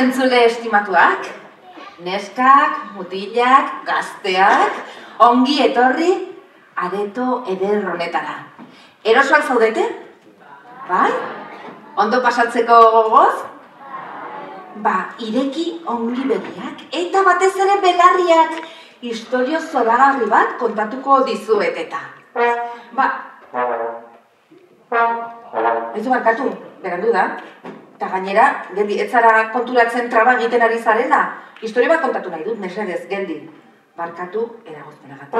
entzule estimatuak, neskak, mutilak, gazteak, ongi etorri, areto eder honetara. Erosoak zaudete? Bai? Ondo pasatzeko gogoz? Ba, ireki ongi begiak eta batez ere belarriak historio zoragarri bat kontatuko dizuet eta. Ba, ez du barkatu, berandu da. Eta gainera, geldi, ez zara konturatzen traba egiten ari zarela. Historia bat kontatu nahi dut, mesedez, geldi. Barkatu, eragozpenagatik.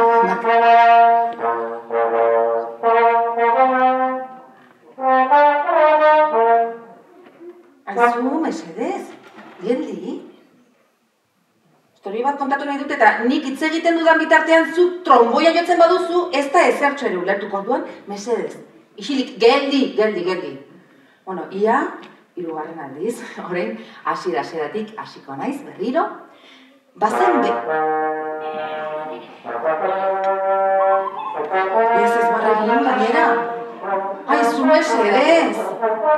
Aizu, mesedez, geldi. Historia bat kontatu nahi dut eta nik hitz egiten dudan bitartean zu tromboia jotzen baduzu, ez da ezertxo ere ulertuko duan, mesedez. Isilik, geldi, geldi, geldi. Bueno, ia, irugarren aldiz, orain hasiera hasieratik hasiko naiz berriro. Bazen be... Ez ez barra egin gainera. Ai, zu mesedez.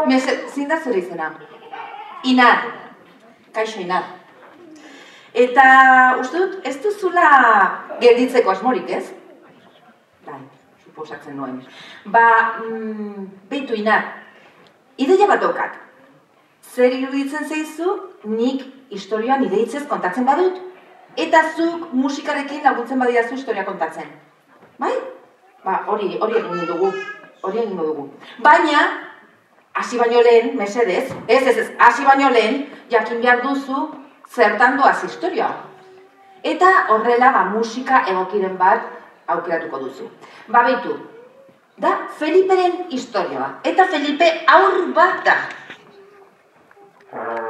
Mesedez, zin da zure izena. Inar. Kaixo, Inar. Eta uste dut, ez duzula gelditzeko asmorik, ez? Bai, suposatzen nuen. Ba, mm, beitu Inar, ideia bat daukat. Zer iruditzen zeizu, nik historioan nire hitzez kontatzen badut, eta zuk musikarekin laguntzen badiazu historia kontatzen. Bai? Ba, hori, hori egin dugu. Hori egin dugu. Baina, hasi baino lehen, mesedez, ez, ez, ez, hasi baino lehen, jakin behar duzu zertan doaz historia. Eta horrela, ba, musika egokiren bat aukeratuko duzu. Ba, behitu, da Feliperen historioa. Eta Felipe aur bat da. Uh,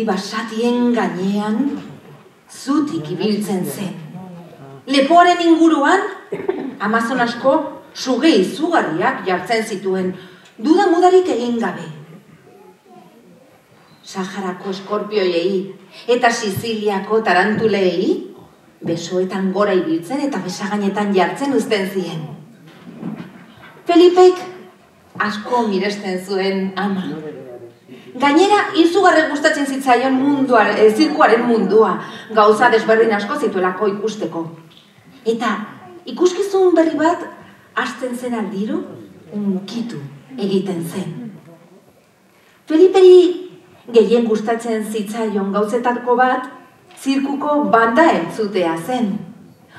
Zaldi basatien gainean zutik ibiltzen zen. Lepoaren inguruan, Amazon asko suge izugarriak jartzen zituen, duda mudarik egin gabe. Saharako eskorpioiei eta Siziliako tarantulei besoetan gora ibiltzen eta besagainetan jartzen uzten zien. Felipek asko miresten zuen ama. Gainera, izugarre gustatzen zitzaion mundua, e, zirkuaren mundua, gauza desberdin asko zituelako ikusteko. Eta ikuskizun berri bat, hasten zen aldiro, unkitu egiten zen. Feliperi gehien gustatzen zitzaion gauzetako bat, zirkuko banda entzutea zen.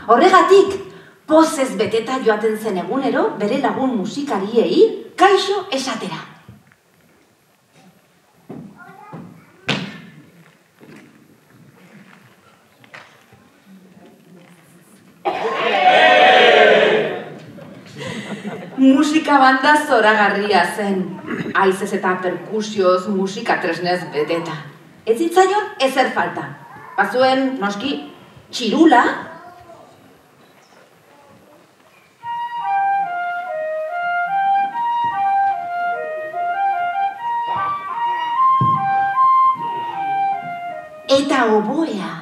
Horregatik, pozez beteta joaten zen egunero, bere lagun musikariei, kaixo esatera. Musika banda zoragarria zen. Aizez eta perkusioz musika tresnez beteta. Ez zitzaion ezer falta. Bazuen, noski, txirula, eta oboea.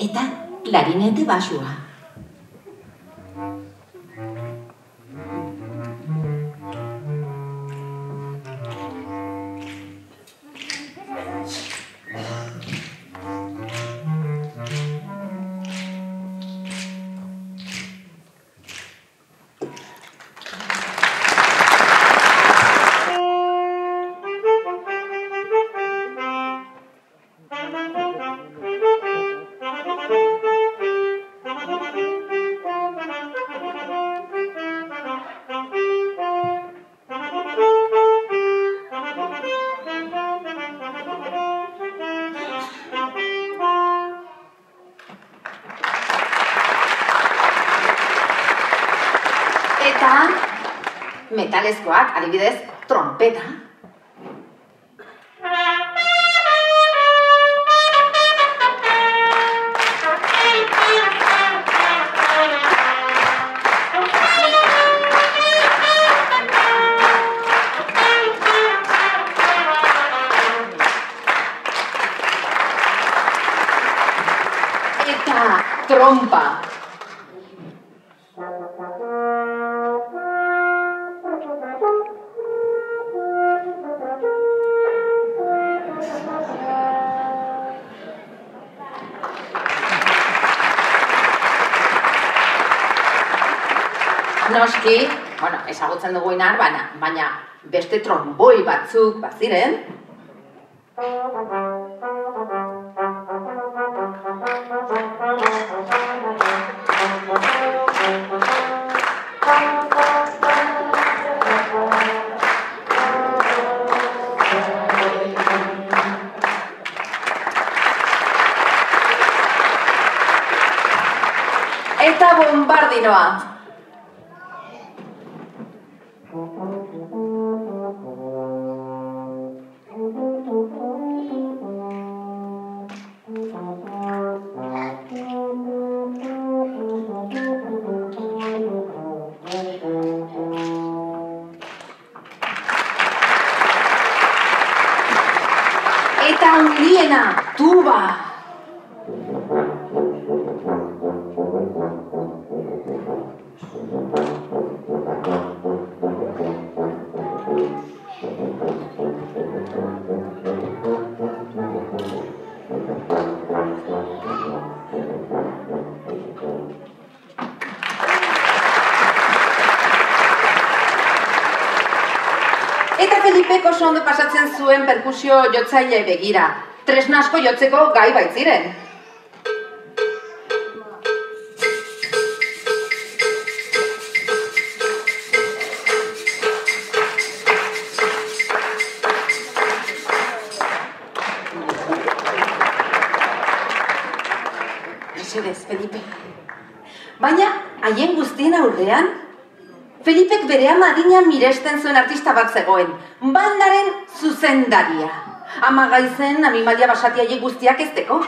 Eta klarinete basua. eta metalezkoak, adibidez, trompeta, Noski, bueno, ezagutzen dugu inar, baina, baina beste tromboi batzuk baziren. Eta bombardinoa. Eta Felipek oso ondo pasatzen zuen perkusio jotzaile begira. Tresna asko jotzeko gai baitziren. Mesedez, Felipe. Baina, haien guztien aurrean, Felipek bere ama miresten zuen artista bat zegoen, bandaren zuzendaria. Ama gaizen animalia basatia haiek guztiak ezteko.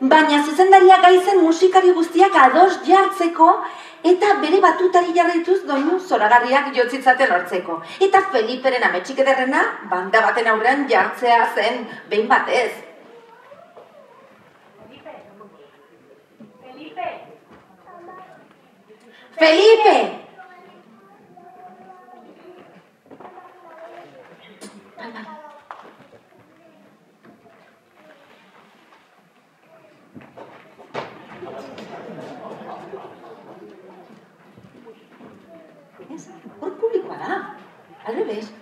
Baina zuzendaria gaizen musikari guztiak ados jartzeko eta bere batutari jarraituz doinu zoragarriak jotzitzaten hortzeko. Eta Feliperen ametxik ederrena banda baten aurrean jartzea zen behin batez. Felipe! Bai, bai. ¿Por público? Al revés,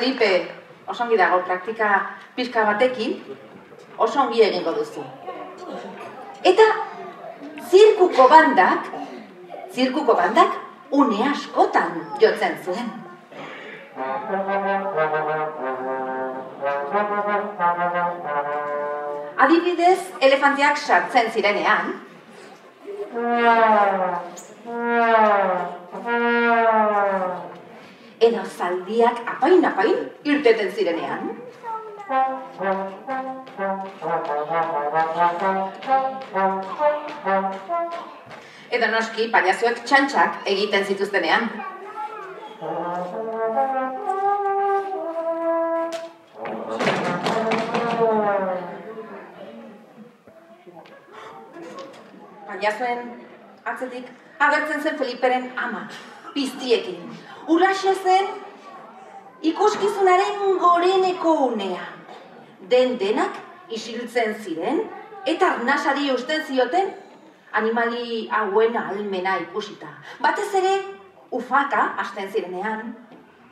Felipe, oso ongi dago praktika pixka batekin, oso ongi egingo duzu. Eta zirkuko bandak, zirkuko bandak une askotan jotzen zuen. Adibidez, elefanteak sartzen zirenean, edo zaldiak apain-apain irteten zirenean. Edo noski, paliazuek txantxak egiten zituztenean. Paliazuen atzetik agertzen zen Feliperen ama, piztiekin. Uraxe zen ikuskizunaren goreneko unea. Den denak isiltzen ziren eta arnasari usten zioten animali hauen almena ikusita. Batez ere, ufaka hasten zirenean,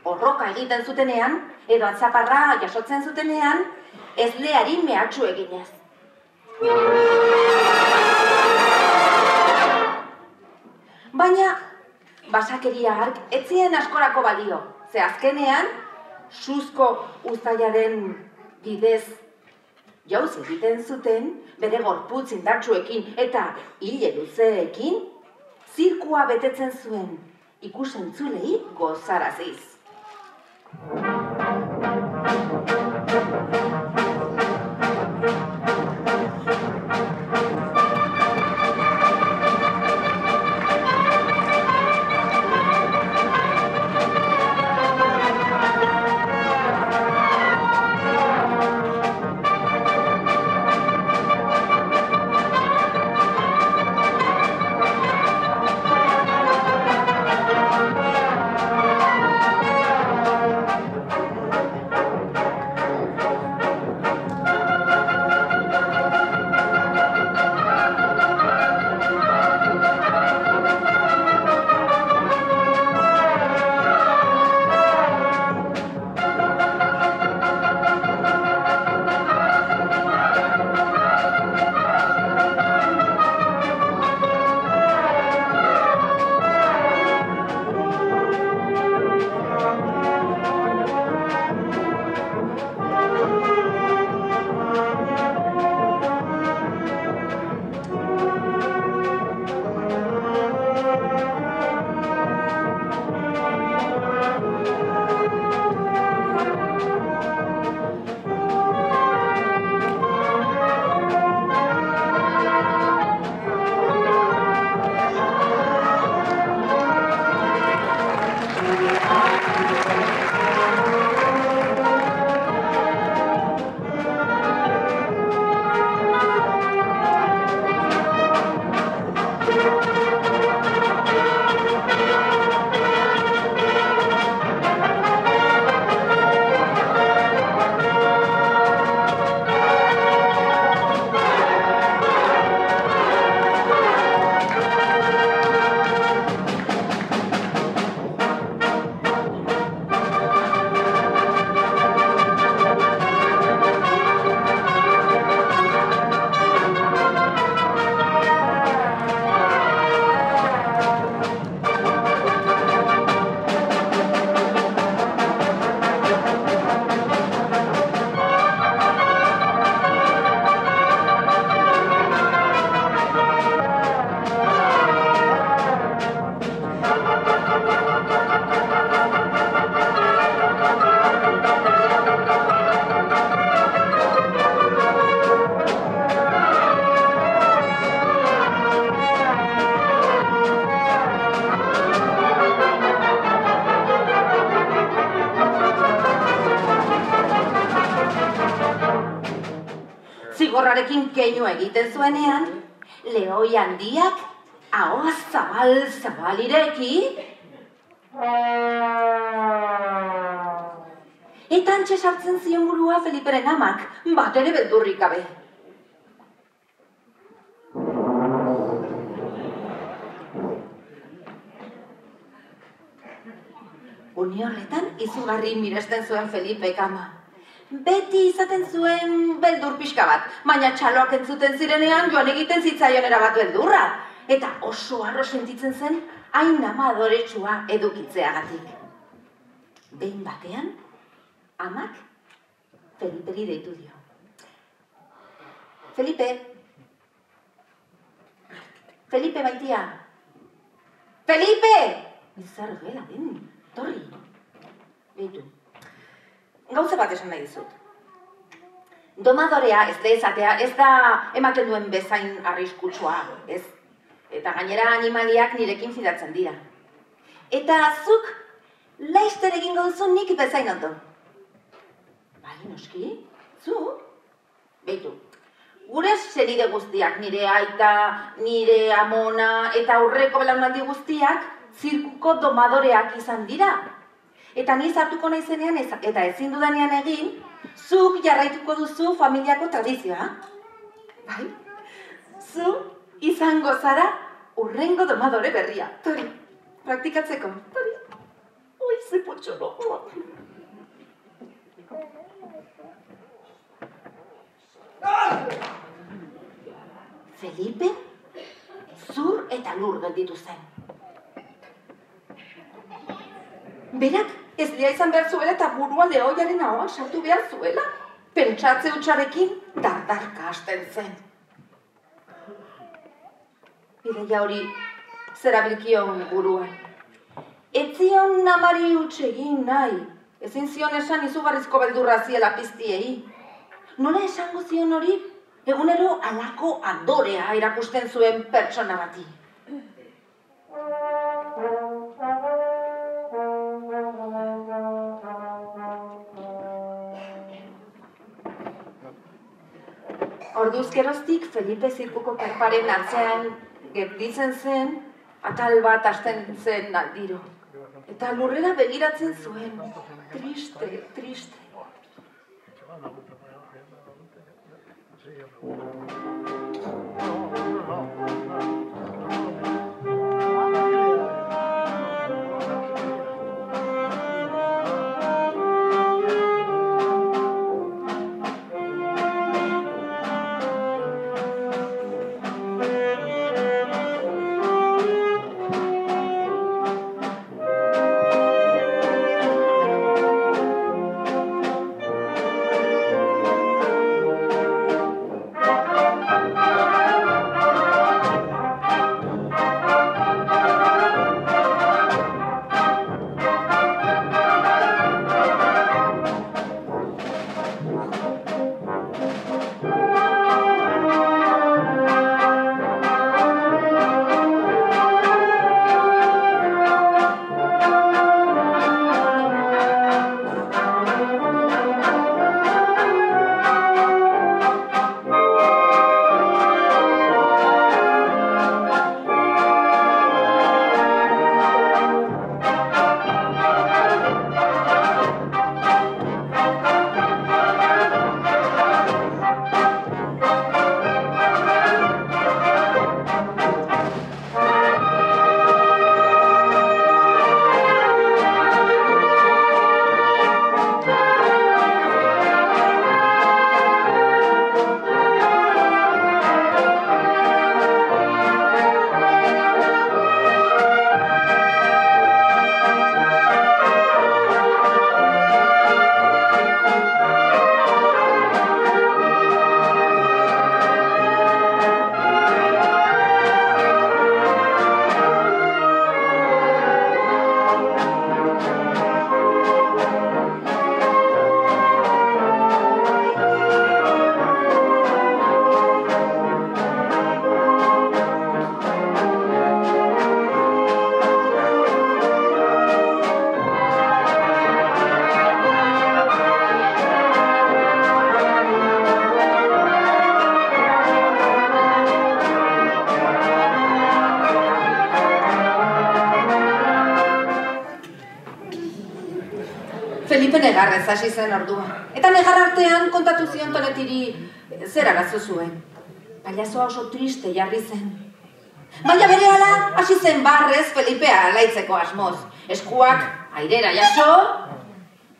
horroka egiten zutenean, edo atzaparra jasotzen zutenean, ez leari mehatxu eginez. Baina, basakeria hark etzien askorako balio. Ze azkenean, suzko uztailaren bidez jauz egiten zuten, bere gorputz indartsuekin eta hile luzeekin, zirkua betetzen zuen ikusentzulei gozaraziz. Zigorrarekin keinu egiten zuenean, lehoi handiak ahoa zabal zabalireki eta antxe sartzen zion burua Feliperen amak, bat ere beldurrik gabe. Uni horretan izugarri miresten zuen Felipe kama beti izaten zuen beldur pixka bat, baina txaloak entzuten zirenean joan egiten zitzaion erabatu beldurra. Eta oso arro sentitzen zen, hain amadoretsua edukitzeagatik. Behin batean, amak Feliperi deitu dio. Felipe, Felipe baitia. Felipe! Izar gela den, torri. Beitu gauza bat esan nahi dizut. Domadorea ez da ezatea, ez da ematen duen bezain arriskutsua, ez? Eta gainera animaliak nirekin fidatzen dira. Eta zuk laizter egin gauzu nik bezain ondo. Bai, noski? Zu? Beitu. Gure senide guztiak, nire aita, nire amona eta aurreko belaunaldi guztiak zirkuko domadoreak izan dira. Eta ni zartuko naizenean eta ezin dudanean egin, zuk jarraituko duzu familiako tradizioa. Bai? Zu izango zara urrengo domadore berria. Tori, praktikatzeko. Tori. Ui, ze potxolo. Felipe, zur eta lur gelditu zen. Berak, ez dira izan behar zuela eta burua lehoiaren ahoa sartu behar zuela. Pentsatze utxarekin dardarka hasten zen. Bideia hori zera bilkion buruan. Etzion namari utxegin nahi, ezin zion esan izugarrizko beldurra ziela piztiei. Nola esango zion hori? Egunero alako adorea erakusten zuen pertsona bati. Orduzkeroztik Felipe zirkuko karparen atzean gertitzen zen, atal bat hasten zen aldiro. Eta lurrera begiratzen zuen, triste, triste. Negarrez hasi zen ordua. Eta negar artean kontatu zion tonetiri zer arazo zuen. Paiazoa oso triste jarri zen. Baina bere ala, hasi zen barrez Felipea alaitzeko asmoz. Eskuak airera jaso,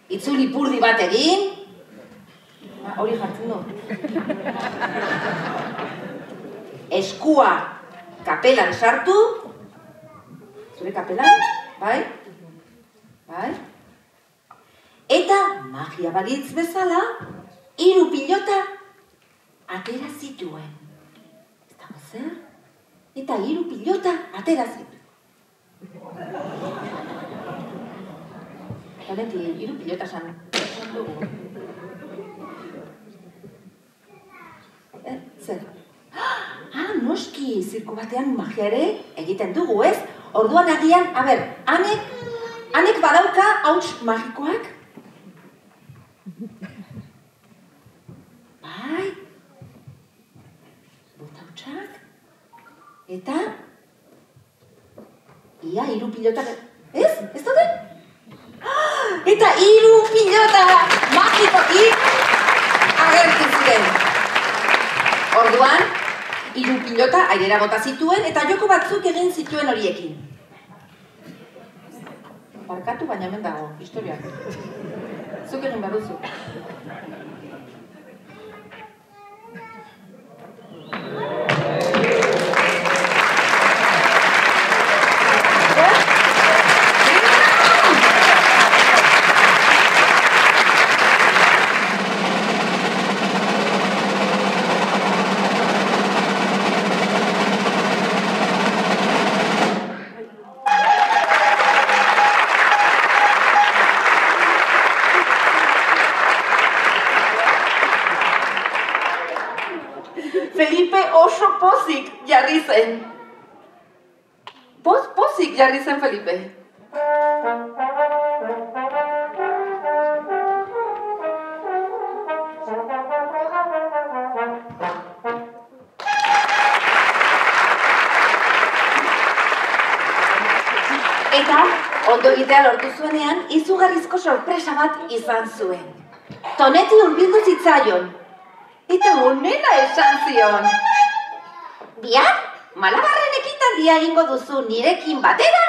itzuli purdi bat egin, Ah, hori jartzen du. Eskua kapelan sartu, zure kapelan, bai? Bai? Eta magia balitz bezala, hiru pilota atera zituen. Dago zer? Eta hiru pilota atera zituen. Valenti, hiru pilota san. Eh, zer? Ah, noski, zirku batean magia ere egiten dugu, ez? Orduan agian, a ber, anek, anek badauka hauts magikoak? Bai? Txak. Eta? Ia, hiru pilota... Ez? Ez dute? Eta hiru pilota magikoki agertu ziren. Orduan, hiru pilota airera bota zituen eta joko batzuk egin zituen horiekin. Barkatu baina hemen dago, historiak. Zuk egin behar Eta, ondo egitea lortu zuenean, izugarrizko sorpresa bat izan zuen. Toneti hurbildu zitzaion, eta honela esan zion. Bihar, malabarren ekitaldia egingo duzu nirekin batera,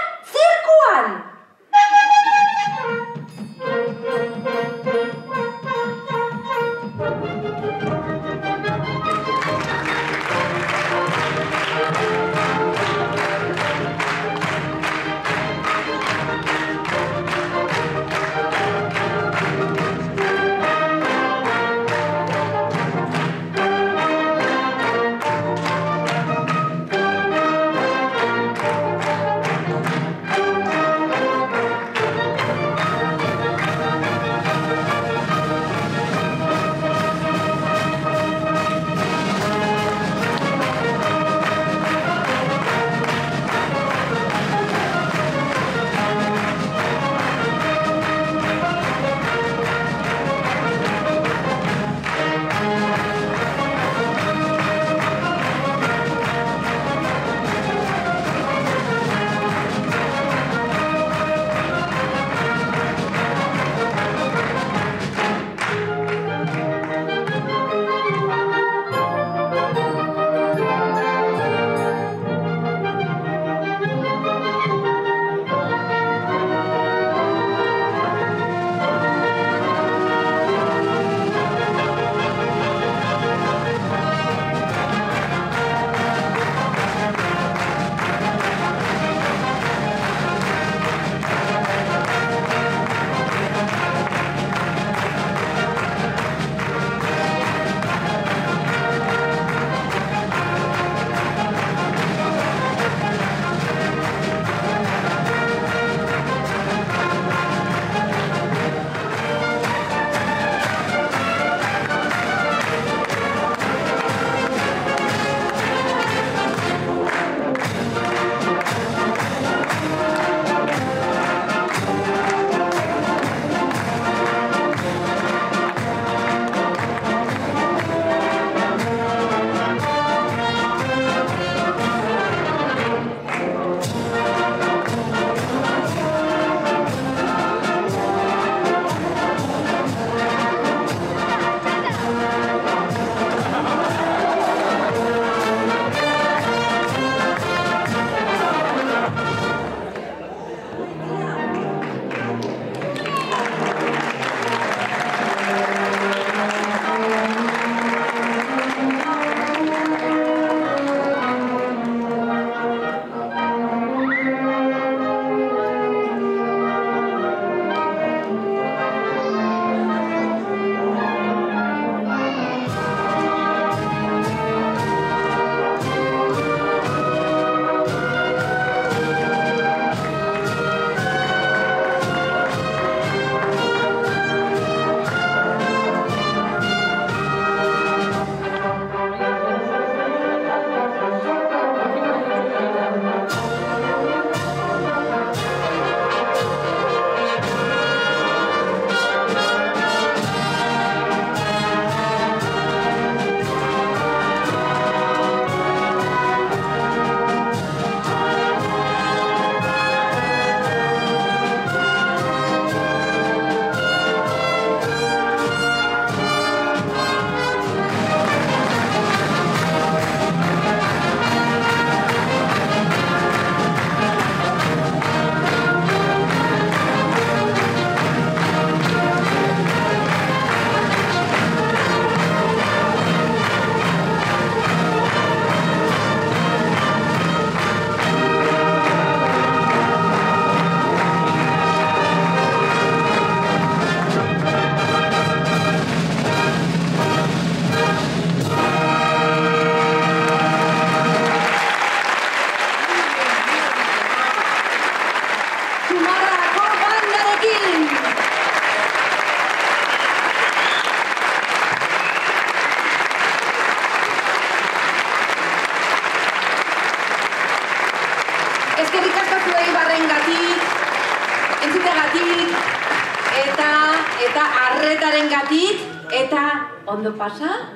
eta arretaren gatik, eta ondo pasa,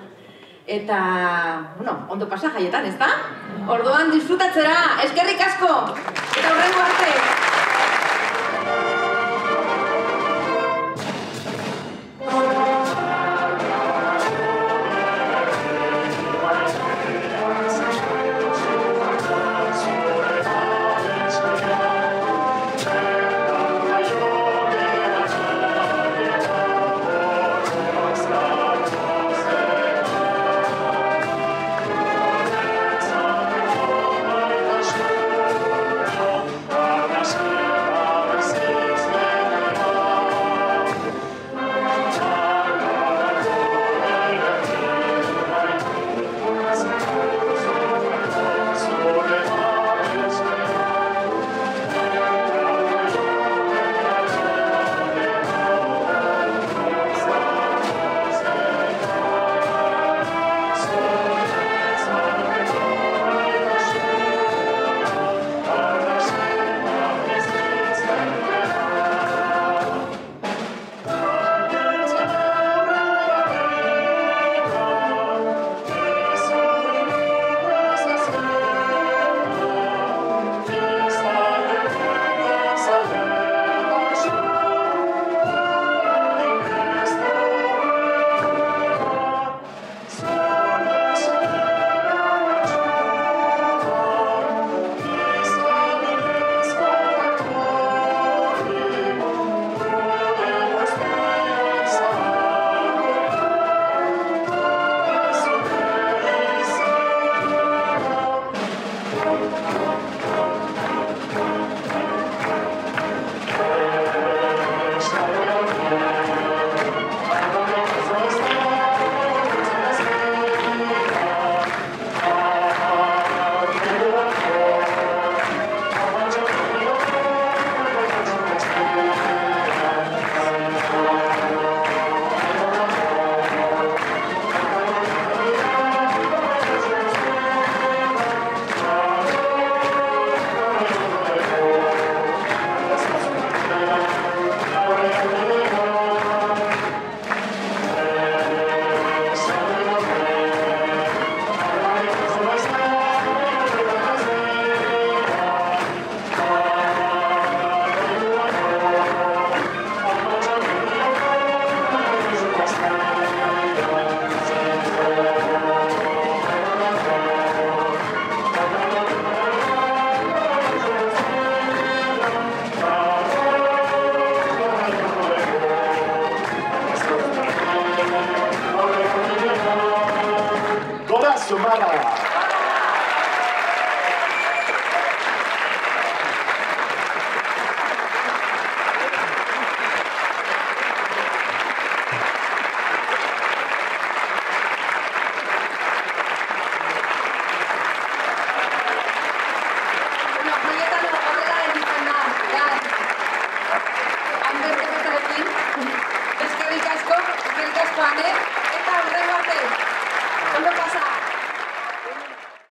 eta, bueno, ondo pasa jaietan, ez da? Orduan disfrutatzera, eskerrik asko, eta horrengo arte.